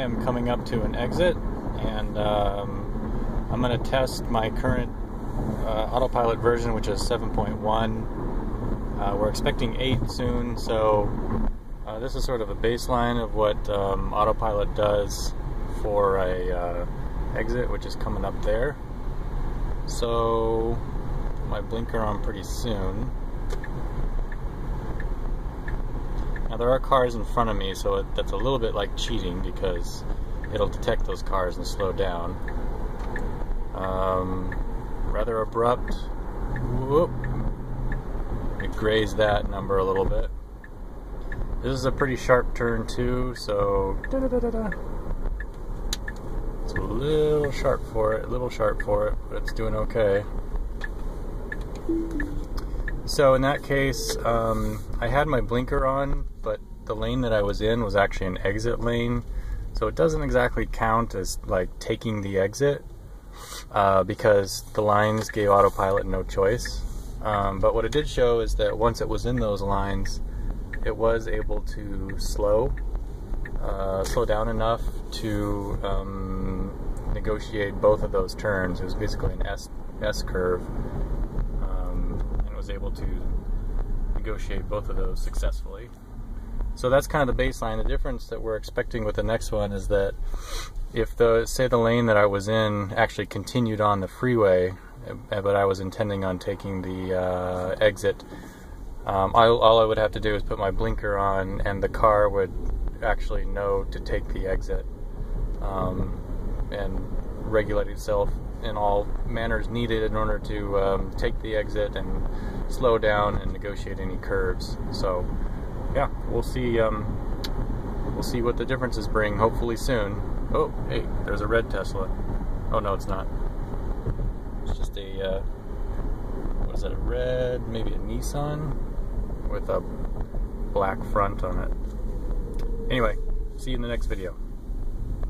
am coming up to an exit, and um, I'm going to test my current uh, autopilot version, which is 7.1. Uh, we're expecting 8 soon, so uh, this is sort of a baseline of what um, autopilot does for a uh, exit, which is coming up there. So, my blinker on pretty soon. Now there are cars in front of me, so it, that's a little bit like cheating because it'll detect those cars and slow down. Um, rather abrupt. Whoop. It grazed that number a little bit. This is a pretty sharp turn too, so it's a little sharp for it, a little sharp for it, but it's doing okay. So in that case, um, I had my blinker on, but the lane that I was in was actually an exit lane, so it doesn't exactly count as like taking the exit uh, because the lines gave autopilot no choice. Um, but what it did show is that once it was in those lines, it was able to slow, uh, slow down enough to um, negotiate both of those turns. It was basically an S S curve was able to negotiate both of those successfully. So that's kind of the baseline. The difference that we're expecting with the next one is that if the say the lane that I was in actually continued on the freeway, eh, but I was intending on taking the uh, exit, um, I, all I would have to do is put my blinker on, and the car would actually know to take the exit um, and regulate itself in all manners needed in order to um, take the exit and slow down and negotiate any curves. So, yeah, we'll see. Um, we'll see what the differences bring. Hopefully soon. Oh, hey, there's a red Tesla. Oh no, it's not. It's just a uh, what is it? A red, maybe a Nissan with a black front on it. Anyway, see you in the next video.